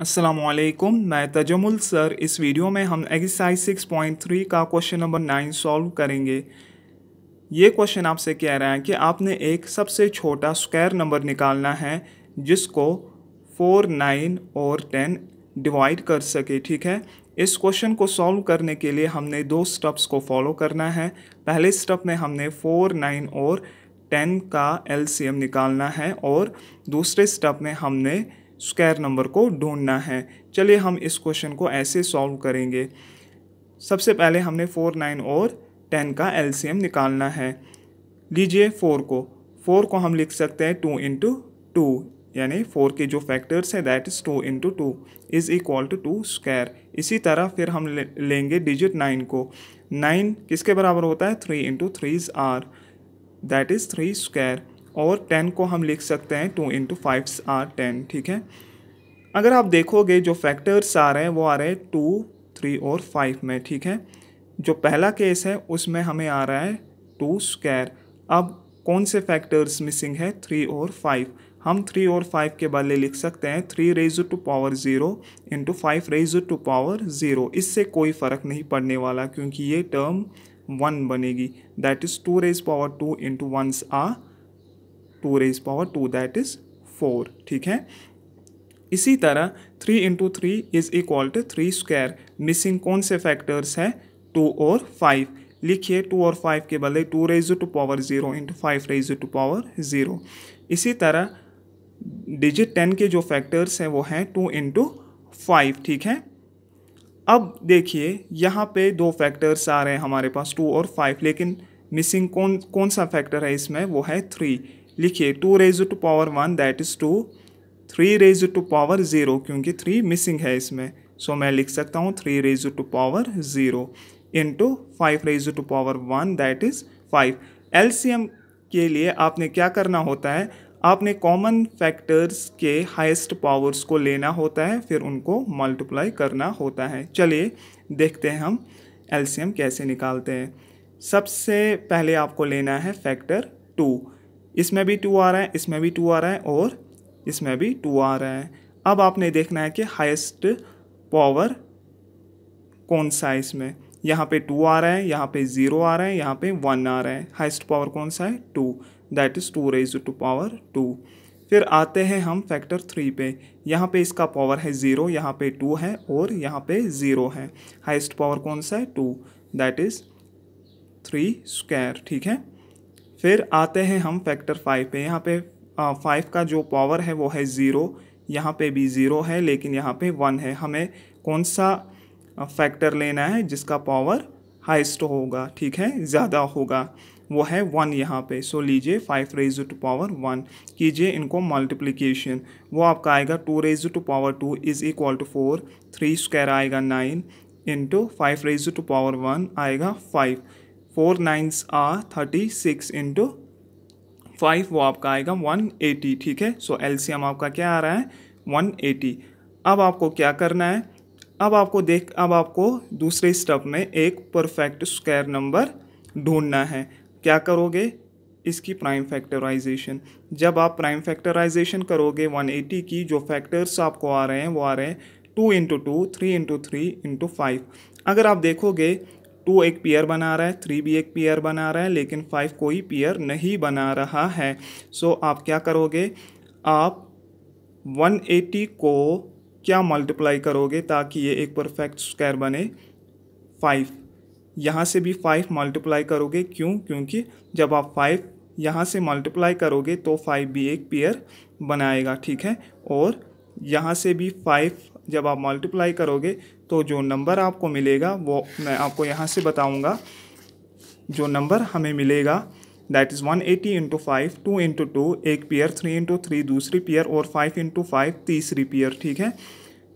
असलकुम मैं तजमुल सर। इस वीडियो में हम एक्सरसाइज 6.3 का क्वेश्चन नंबर नाइन सॉल्व करेंगे। ये क्वेश्चन आपसे कह रहा है कि आपने एक सबसे छोटा स्क्वायर नंबर निकालना है, जिसको फोर नाइन और टेन डिवाइड कर सके, ठीक है? इस क्वेश्चन को सॉल्व करने के लिए हमने दो स्टेप्स को फॉलो करना है। पहले स्टेप में हमने फोर नाइन और टेन का एलसीएम निकालना है और दूसरे स्टेप में हमने स्क्वायर नंबर को ढूंढना है। चलिए हम इस क्वेश्चन को ऐसे सॉल्व करेंगे। सबसे पहले हमने फोर नाइन और टेन का एलसीएम निकालना है। लीजिए फोर को। फोर को हम लिख सकते हैं टू इंटू टू यानी फोर के जो फैक्टर्स हैं that is two into two is equal to two square इसी तरह फिर हम लेंगे डिजिट नाइन को। नाइन किसके बराबर होता है? Three into threes or that is three square और टेन को हम लिख सकते हैं two into five or ten ठीक है? अगर आप देखोगे, जो फैक्टर्स आ रहे हैं, वो आ रहे हैं टू थ्री और फाइव में, ठीक है? जो पहला केस है, उसमें हमें आ रहा है टू स्क्वायर अब कौन से फैक्टर्स मिसिंग है? थ्री और फाइव हम थ्री और फाइव के बदले लिख सकते हैं. Three raise to power zero into five raise to power zero इससे कोई फ़र्क नहीं पड़ने वाला, क्योंकि ये टर्म वन बनेगी. That is two raise power two into once uh two raise power two that is four ठीक है? इसी तरह three into three is equal to three square missing कौन से फैक्टर्स हैं? टू और फाइव लिखिए टू और फाइव के बदले two raise to power zero into five raise to power zero इसी तरह डिजिट टेन के जो फैक्टर्स हैं वो हैं टू इंटू फाइव ठीक है? अब देखिए, यहाँ पे दो फैक्टर्स आ रहे हैं हमारे पास टू और फाइव लेकिन मिसिंग कौन कौन सा फैक्टर है इसमें? वो है थ्री लिखिए two raise to power one that is two three raise to power zero क्योंकि थ्री मिसिंग है इसमें। सो so, मैं लिख सकता हूँ three raise to power zero into five raise to power one that is five L के लिए आपने क्या करना होता है? आपने कॉमन फैक्टर्स के हाईएस्ट पावर्स को लेना होता है फिर उनको मल्टीप्लाई करना होता है। चलिए देखते हैं हम एलसीएम कैसे निकालते हैं। सबसे पहले आपको लेना है फैक्टर टू इसमें भी टू आ रहा है, इसमें भी टू आ रहा है और इसमें भी टू आ रहा है। अब आपने देखना है कि हाईएस्ट पावर कौन सा है इसमें? यहाँ पे टू आ रहा है, यहाँ पे ज़ीरो आ रहा है, यहाँ पे वन आ रहा है। हाइस्ट पावर कौन सा है? Two that is two raise to power two फिर आते हैं हम फैक्टर थ्री पे। यहाँ पे इसका पावर है ज़ीरो यहाँ पे टू है और यहाँ पे ज़ीरो है। हाइस्ट पावर कौन सा है? Two that is three square ठीक है? फिर आते हैं हम फैक्टर फाइव पे। यहाँ पे फाइव का जो पावर है वो है ज़ीरो यहाँ पे भी ज़ीरो है, लेकिन यहाँ पे वन है। हमें कौन सा फैक्टर लेना है जिसका पावर हाइस्ट होगा? ठीक है? ज़्यादा होगा। वो है वन यहाँ पे। सो लीजिए five raise to power one कीजिए इनको मल्टीप्लिकेशन वो आपका आएगा two raise to power two is equal to four three square आएगा nine into five raise to power one आएगा फाइव फोर नाइन्स आ थर्टी सिक्स इंटू फाइव, वो आपका आएगा वन एटी, ठीक है? सो एलसीएम आपका क्या आ रहा है? One eighty. अब आपको क्या करना है? अब आपको देख, अब आपको दूसरे स्टेप में एक परफेक्ट स्क्वायर नंबर ढूंढना है। क्या करोगे? इसकी प्राइम फैक्टराइजेशन। जब आप प्राइम फैक्टराइजेशन करोगे 180 की, जो फैक्टर्स आपको आ रहे हैं, वो आ रहे हैं two into two three into three into five अगर आप देखोगे टू एक पेयर बना रहा है थ्री भी एक पेयर बना रहा है लेकिन फाइव कोई पेयर नहीं बना रहा है। सो so, आप क्या करोगे? आप 180 को क्या मल्टीप्लाई करोगे ताकि ये एक परफेक्ट स्क्वायर बने? फाइव यहाँ से भी फाइव मल्टीप्लाई करोगे। क्यों? क्योंकि जब आप फाइव यहाँ से मल्टीप्लाई करोगे तो फाइव भी एक पेयर बनाएगा ठीक है? और यहाँ से भी फाइव जब आप मल्टीप्लाई करोगे तो जो नंबर आपको मिलेगा वो मैं आपको यहाँ से बताऊँगा। जो नंबर हमें मिलेगा that is one eighty into five two into two एक पेयर थ्री इंटू थ्री दूसरी पेयर और फाइव इंटू फाइव तीसरी पेयर ठीक है?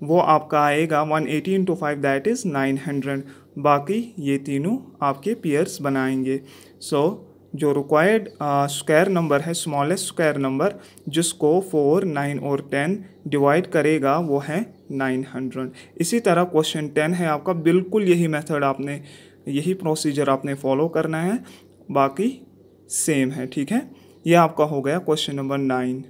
वो आपका आएगा one eighty into five that is nine hundred बाकी ये तीनों आपके पेयर्स बनाएँगे। सो so, जो रिक्वायर्ड स्क्वायर नंबर है स्मॉलेस्ट स्क्वायर नंबर जिसको फोर नाइन और टेन डिवाइड करेगा वो है नाइन हंड्रेड। इसी तरह क्वेश्चन टेन है आपका। बिल्कुल यही मेथड आपने, यही प्रोसीजर आपने फॉलो करना है। बाकी सेम है, ठीक है? यह आपका हो गया क्वेश्चन नंबर नाइन।